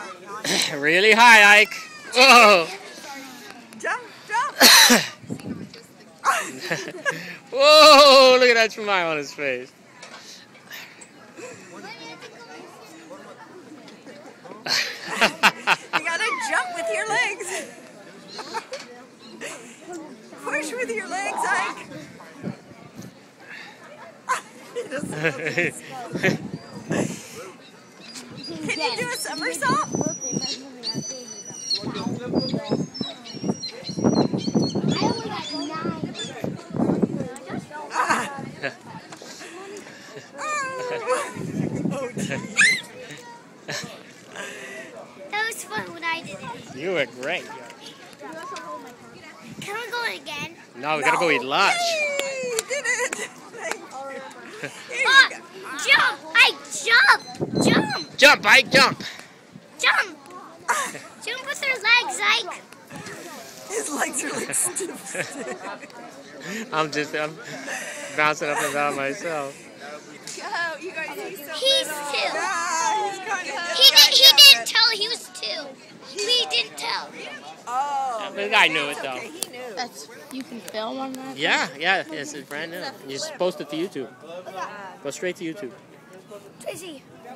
really high, Ike. Whoa. Jump, jump. Whoa, look at that smile on his face. you gotta jump with your legs. Push with your legs, Ike. He doesn't know this. Can you do a somersault? Ah. Oh, gee. That was fun when I did it. You were great. Can we go again? No, we gotta go eat lunch. Yay, you did it. Thank. Here you Ah, go. jump! I jump! Jump! Jump, Ike, jump. Jump! Jump with your legs, Ike. His legs are like stiff. I'm just, I'm bouncing up and down myself. You guys are so He's little. two. Ah, he's kind of He, did, he didn't tell he was two. We didn't tell. Oh. The guy knew it though. Okay, he knew. That's you can film on that. Yeah, yeah, yes, it's brand new. You just post it to YouTube. Go straight to YouTube. Tracy,